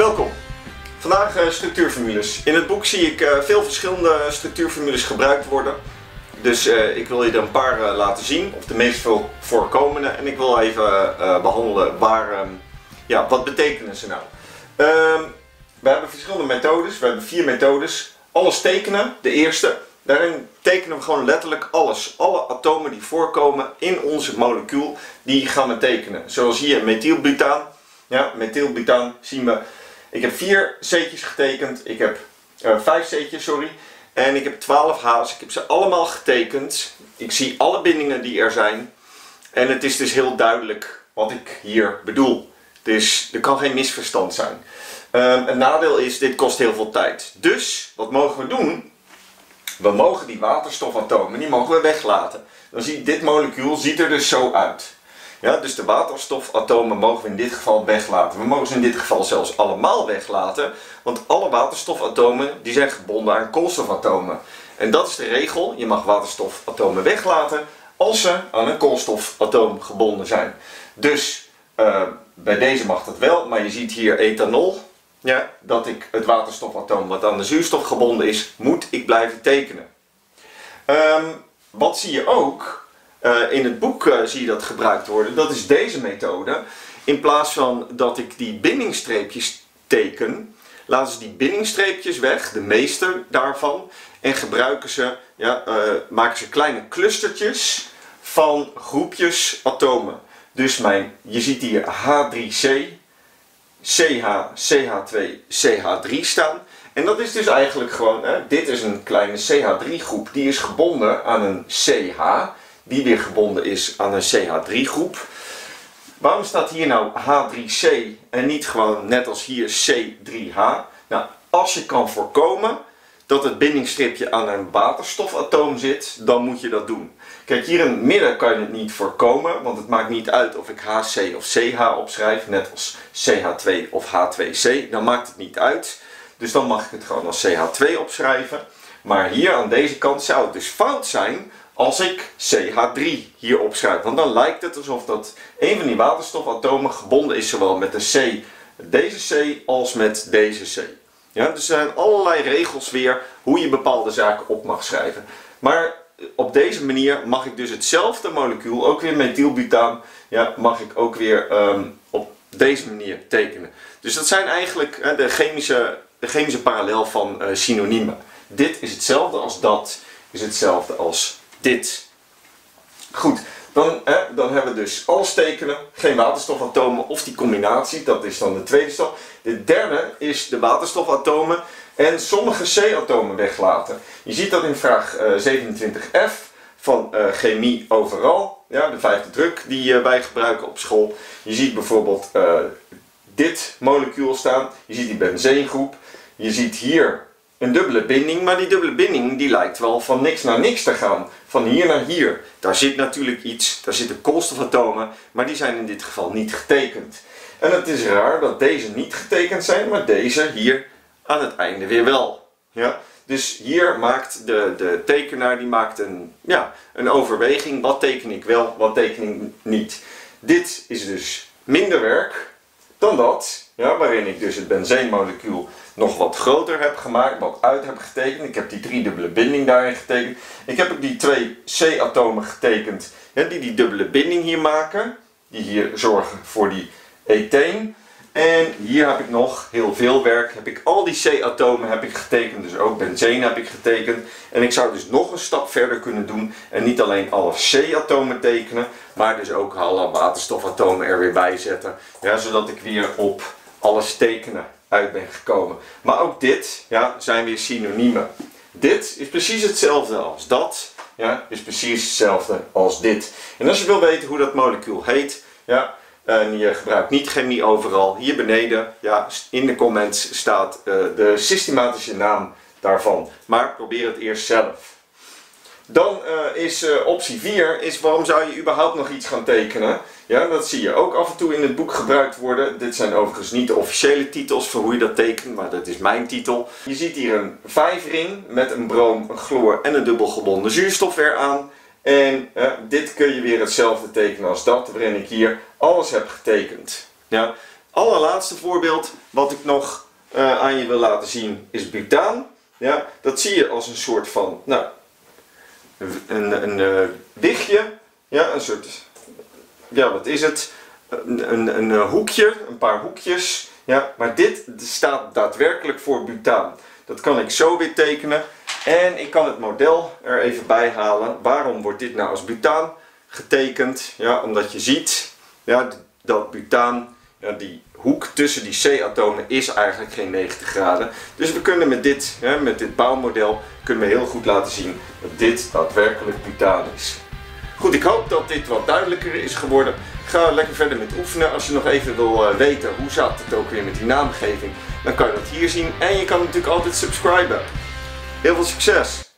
Welkom. Vandaag uh, structuurformules. In het boek zie ik uh, veel verschillende structuurformules gebruikt worden. Dus uh, ik wil je er een paar laten zien, of de meest veel voorkomende. En ik wil even behandelen waar, um, ja, wat betekenen ze nou. Ehm, we hebben verschillende methodes, we hebben vier methodes. Alles tekenen, de eerste. Daarin tekenen we gewoon letterlijk alles. Alle atomen die voorkomen in onze molecuul, die gaan we tekenen. Zoals hier methylbutaan. Ja, methylbutaan zien we. Ik heb vier C'tjes getekend. Ik heb uh, vijf C'tjes, sorry. En ik heb 12 H's. Ik heb ze allemaal getekend. Ik zie alle bindingen die er zijn. En het is dus heel duidelijk wat ik hier bedoel. Dus er kan geen misverstand zijn. Um, het nadeel is, dit kost heel veel tijd. Dus, wat mogen we doen? We mogen die waterstofatomen, die mogen we weglaten. Dan ziet dit molecuul ziet er dus zo uit. Ja, dus de waterstofatomen mogen we in dit geval weglaten. We mogen ze in dit geval zelfs allemaal weglaten, want alle waterstofatomen die zijn gebonden aan koolstofatomen. En dat is de regel, je mag waterstofatomen weglaten als ze aan een koolstofatoom gebonden zijn. Dus uh, bij deze mag dat wel, maar je ziet hier ethanol, ja, dat ik het waterstofatoom wat aan de zuurstof gebonden is, moet ik blijven tekenen. Um, wat zie je ook? Uh, in het boek uh, zie je dat gebruikt worden. Dat is deze methode. In plaats van dat ik die bindingstreepjes teken, laten ze die bindingstreepjes weg, de meeste daarvan, en gebruiken ze, ja, uh, maken ze kleine clustertjes van groepjes atomen. Dus mijn, je ziet hier H3C, CH, CH2, CH3 staan. En dat is dus eigenlijk gewoon, hè, dit is een kleine CH3 groep, die is gebonden aan een CH, die weer gebonden is aan een CH3 groep. Waarom staat hier nou H3C en niet gewoon net als hier C3H? Nou, als je kan voorkomen dat het bindingsstripje aan een waterstofatoom zit, dan moet je dat doen. Kijk, hier in het midden kan je het niet voorkomen, want het maakt niet uit of ik HC of CH opschrijf, net als CH2 of H2C, dan maakt het niet uit. Dus dan mag ik het gewoon als CH2 opschrijven. Maar hier aan deze kant zou het dus fout zijn als ik CH3 hier opschrijf. Want dan lijkt het alsof dat een van die waterstofatomen gebonden is zowel met de C, deze C, als met deze C. Ja, dus er zijn allerlei regels weer hoe je bepaalde zaken op mag schrijven. Maar op deze manier mag ik dus hetzelfde molecuul, ook weer methylbutaan, ja, mag ik ook weer um, op deze manier tekenen. Dus dat zijn eigenlijk de, chemische, de chemische parallel van uh, synoniemen. Dit is hetzelfde als dat, is hetzelfde als dit. Goed, dan, eh, dan hebben we dus alles tekenen, geen waterstofatomen of die combinatie, dat is dan de tweede stap. De derde is de waterstofatomen en sommige C-atomen weglaten. Je ziet dat in vraag uh, eh, 27f van uh, chemie overal, ja, de vijfde druk die uh, wij gebruiken op school. Je ziet bijvoorbeeld dit molecuul staan, je ziet die benzeengroep, je ziet hier een dubbele binding, maar die dubbele binding die lijkt wel van niks naar niks te gaan. Van hier naar hier. Daar zit natuurlijk iets, daar zitten koolstofatomen, maar die zijn in dit geval niet getekend. En het is raar dat deze niet getekend zijn, maar deze hier aan het einde weer wel. Ja? Dus hier maakt de, de tekenaar die maakt een, ja, een overweging. Wat teken ik wel, wat teken ik niet. Dit is dus minder werk dan dat, ja, waarin ik dus het benzeenmolecuul nog wat groter heb gemaakt, wat uit heb getekend. Ik heb die drie dubbele binding daarin getekend. Ik heb ook die twee C-atomen getekend ja, die die dubbele binding hier maken. Die hier zorgen voor die etheen. En hier heb ik nog heel veel werk. Heb ik al die C-atomen heb ik getekend. Dus ook benzene heb ik getekend. En ik zou dus nog een stap verder kunnen doen. En niet alleen alle C-atomen tekenen. Maar dus ook alle waterstofatomen er weer bij zetten. Ja, zodat ik weer op alles tekenen uit ben gekomen. Maar ook dit ja, zijn weer synoniemen. Dit is precies hetzelfde als dat. Ja, is precies hetzelfde als dit. En als je wil weten hoe dat molecuul heet, ja, en je gebruikt niet chemie overal, hier beneden ja, in de comments staat uh, de systematische naam daarvan. Maar probeer het eerst zelf. Dan uh, is optie 4, is waarom zou je überhaupt nog iets gaan tekenen? Ja, dat zie je ook af en toe in het boek gebruikt worden. Dit zijn overigens niet de officiële titels voor hoe je dat tekent, maar dat is mijn titel. Je ziet hier een vijfring met een broom, een chloor en een dubbelgebonden zuurstof eraan. En dit kun je weer hetzelfde tekenen als dat, waarin ik hier alles heb getekend. Ja, allerlaatste voorbeeld wat ik nog eh, aan je wil laten zien is butaan. Ja, dat zie je als een soort van, nou, een, een, uh, wichtje, ja, een soort, ja wat is het, een, een, een eh, hoekje, een paar hoekjes, ja, maar dit staat daadwerkelijk voor butaan. Dat kan ik zo weer tekenen en ik kan het model er even bij halen. Waarom wordt dit nou als butaan getekend? Ja, omdat je ziet ja, dat butaan, ja, die hoek tussen die C-atomen is eigenlijk geen 90 graden. Dus we kunnen met dit, met dit bouwmodel kunnen we heel goed laten zien dat dit daadwerkelijk butaan is. Goed, ik hoop dat dit wat duidelijker is geworden. Ga lekker verder met oefenen. Als je nog even wil eh, weten hoe zat het ook weer met die naamgeving, dan kan je dat hier zien. En je kan natuurlijk altijd subscriben. Veel succes!